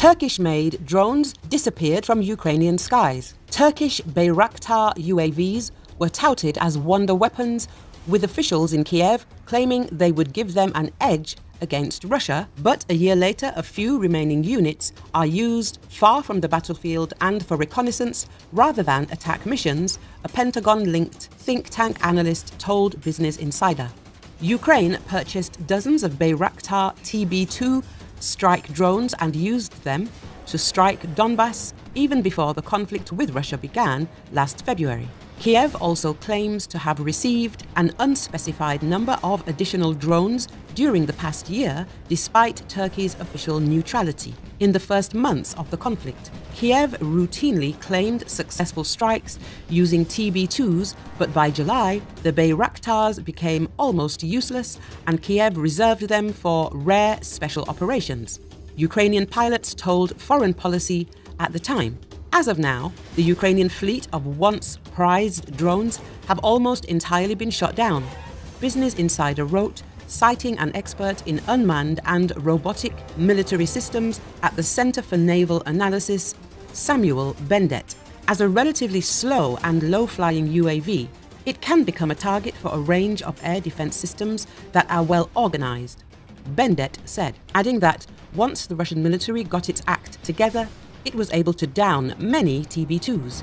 Turkish-made drones disappeared from Ukrainian skies. Turkish Bayraktar UAVs were touted as wonder weapons, with officials in Kiev claiming they would give them an edge against Russia, but a year later, a few remaining units are used far from the battlefield and for reconnaissance rather than attack missions, a Pentagon linked think tank analyst told Business Insider. Ukraine purchased dozens of Bayraktar TB 2 strike drones and used them to strike Donbass even before the conflict with Russia began last February. Kiev also claims to have received an unspecified number of additional drones during the past year, despite Turkey's official neutrality. In the first months of the conflict, Kiev routinely claimed successful strikes using TB2s, but by July, the Bayraktars became almost useless and Kiev reserved them for rare special operations. Ukrainian pilots told Foreign Policy at the time. As of now, the Ukrainian fleet of once prized drones have almost entirely been shot down. Business Insider wrote, citing an expert in unmanned and robotic military systems at the Center for Naval Analysis, Samuel Bendett. As a relatively slow and low-flying UAV, it can become a target for a range of air defense systems that are well organized. Bendett said, adding that once the Russian military got its act together, it was able to down many TB2s.